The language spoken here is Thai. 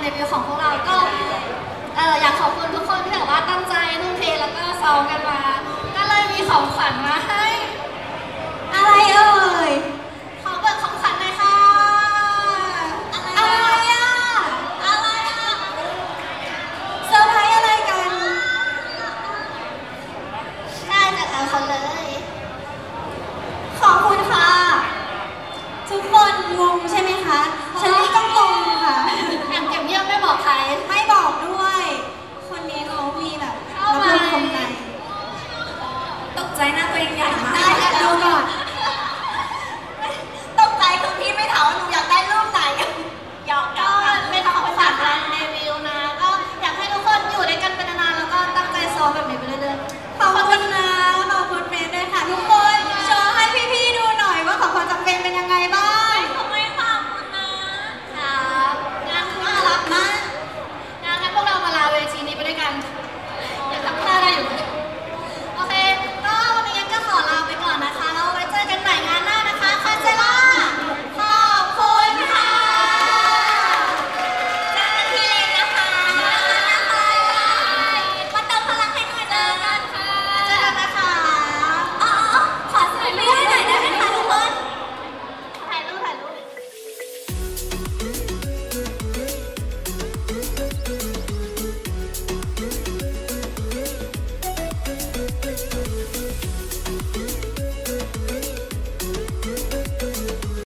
เดบิวต์ของพวกเราก็เอออยากขอบคุณทุกคนที่แบบว่าตั้งใจทุ่งเทแล้วก็ซ้อมกันมา ก็เลยมีของขวัญมาให้ อะไรเอ่ 나오다.